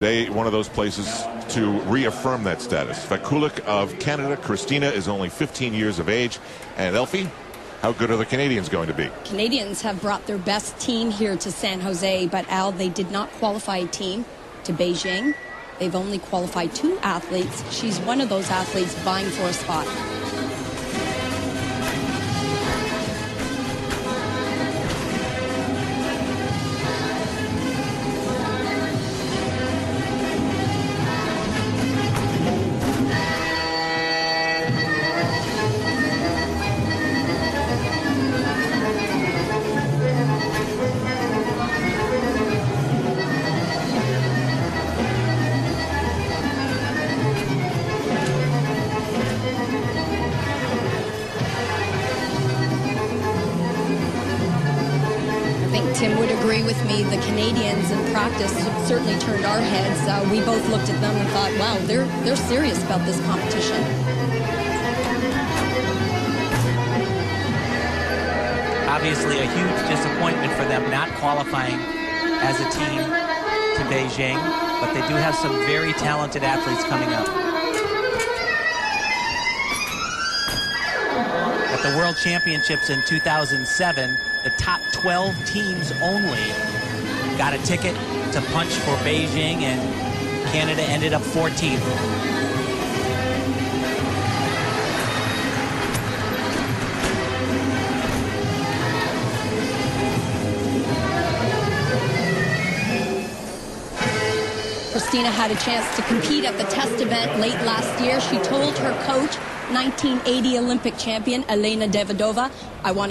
They one of those places to reaffirm that status. Vaculik of Canada, Kristina is only 15 years of age, and Elfi, how good are the Canadians going to be? Canadians have brought their best team here to San Jose, but Al, they did not qualify a team to Beijing. They've only qualified two athletes. She's one of those athletes vying for a spot. Tim would agree with me. The Canadians in practice certainly turned our heads. Uh, we both looked at them and thought, wow, they're, they're serious about this competition. Obviously, a huge disappointment for them not qualifying as a team to Beijing, but they do have some very talented athletes coming up. The World Championships in 2007, the top 12 teams only got a ticket to punch for Beijing, and Canada ended up 14th. Kristina had a chance to compete at the test event late last year. She told her coach, 1980 Olympic champion Elena Davidova, I want